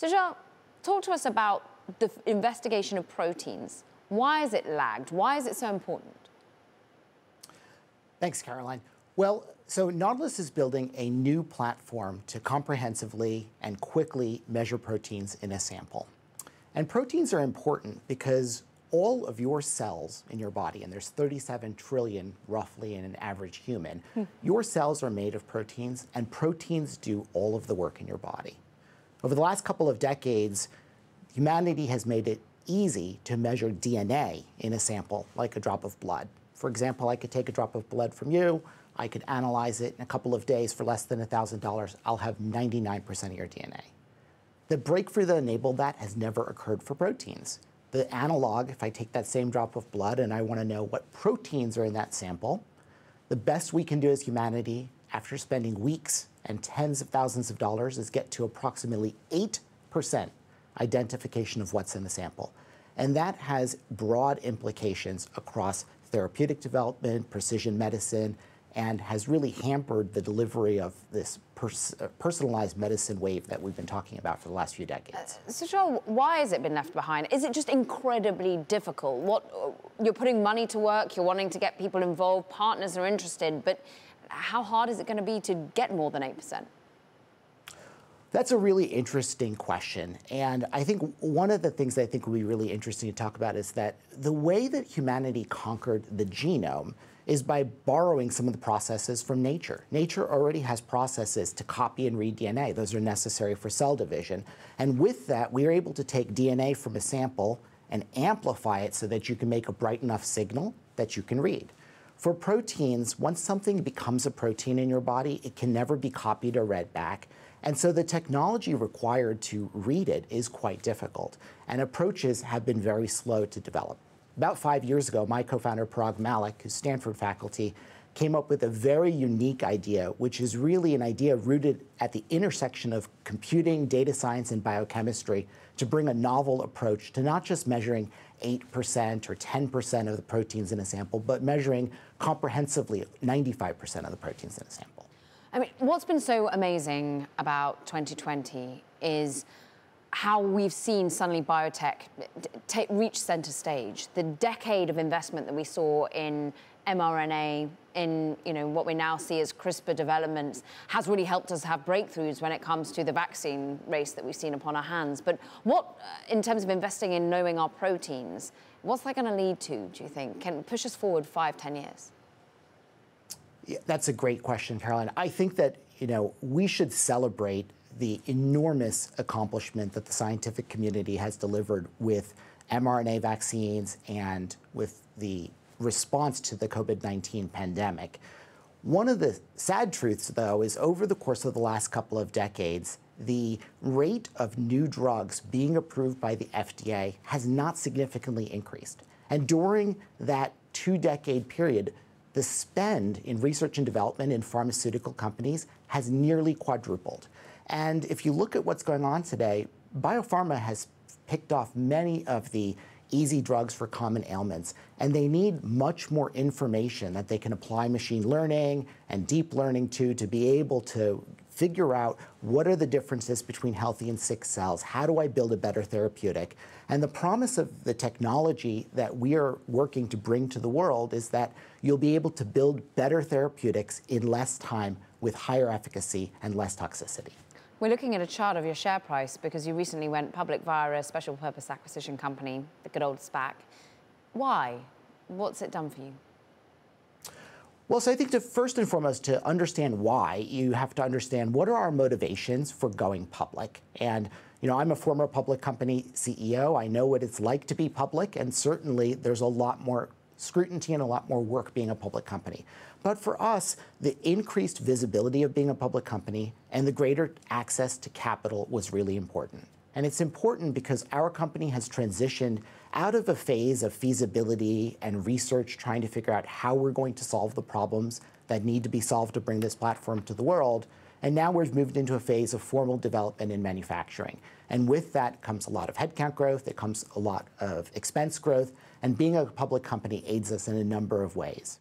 Sujal, talk to us about the investigation of proteins. Why is it lagged? Why is it so important? Thanks, Caroline. Well, so Nautilus is building a new platform to comprehensively and quickly measure proteins in a sample. And proteins are important because all of your cells in your body, and there's 37 trillion roughly in an average human, hmm. your cells are made of proteins, and proteins do all of the work in your body. Over the last couple of decades, humanity has made it easy to measure DNA in a sample, like a drop of blood. For example, I could take a drop of blood from you, I could analyze it in a couple of days for less than $1,000. I'll have 99% of your DNA. The breakthrough that enabled that has never occurred for proteins. The analog, if I take that same drop of blood and I want to know what proteins are in that sample, the best we can do as humanity, after spending weeks and tens of thousands of dollars, is get to approximately 8% identification of what's in the sample. And that has broad implications across therapeutic development, precision medicine, and has really hampered the delivery of this pers personalized medicine wave that we've been talking about for the last few decades. Uh, Sujal, why has it been left behind? Is it just incredibly difficult? What you're putting money to work, you're wanting to get people involved, partners are interested, but how hard is it going to be to get more than 8%? That's a really interesting question. And I think one of the things that I think would be really interesting to talk about is that the way that humanity conquered the genome is by borrowing some of the processes from nature. Nature already has processes to copy and read DNA. Those are necessary for cell division. And with that, we are able to take DNA from a sample and amplify it so that you can make a bright enough signal that you can read. For proteins, once something becomes a protein in your body, it can never be copied or read back. And so the technology required to read it is quite difficult, and approaches have been very slow to develop. About five years ago, my co-founder Parag Mallick, who's Stanford faculty, came up with a very unique idea, which is really an idea rooted at the intersection of computing, data science, and biochemistry to bring a novel approach to not just measuring 8% or 10% of the proteins in a sample, but measuring comprehensively 95% of the proteins in a sample. I mean, what's been so amazing about 2020 is how we've seen suddenly biotech reach center stage. The decade of investment that we saw in mRNA, in you know what we now see as CRISPR developments, has really helped us have breakthroughs when it comes to the vaccine race that we've seen upon our hands. But what, uh, in terms of investing in knowing our proteins, what's that going to lead to? Do you think can push us forward five, ten years? Yeah, that's a great question, Caroline. I think that you know we should celebrate the enormous accomplishment that the scientific community has delivered with mRNA vaccines and with the response to the COVID 19 pandemic. One of the sad truths, though, is over the course of the last couple of decades, the rate of new drugs being approved by the FDA has not significantly increased. And during that two decade period, the spend in research and development in pharmaceutical companies has nearly quadrupled. And if you look at what's going on today, biopharma has picked off many of the easy drugs for common ailments, and they need much more information that they can apply machine learning and deep learning to to be able to figure out what are the differences between healthy and sick cells, how do I build a better therapeutic, and the promise of the technology that we are working to bring to the world is that you'll be able to build better therapeutics in less time with higher efficacy and less toxicity. We're looking at a chart of your share price because you recently went public via a special purpose acquisition company, the good old SPAC. Why? What's it done for you? Well, so I think to first and foremost, to understand why, you have to understand what are our motivations for going public. And you know, I'm a former public company CEO. I know what it's like to be public, and certainly there's a lot more scrutiny and a lot more work being a public company. But for us, the increased visibility of being a public company and the greater access to capital was really important. And it's important because our company has transitioned out of a phase of feasibility and research trying to figure out how we're going to solve the problems that need to be solved to bring this platform to the world. And now we've moved into a phase of formal development in manufacturing. And with that comes a lot of headcount growth, it comes a lot of expense growth, and being a public company aids us in a number of ways.